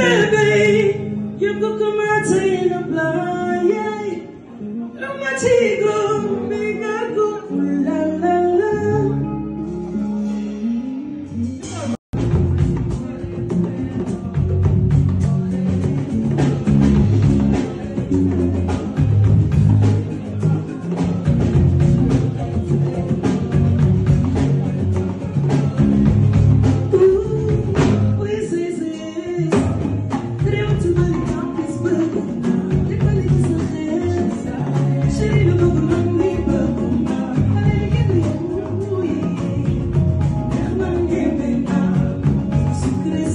Baby, you're come out to in a blind, yeah. I'm a tickle.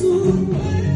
Gisu,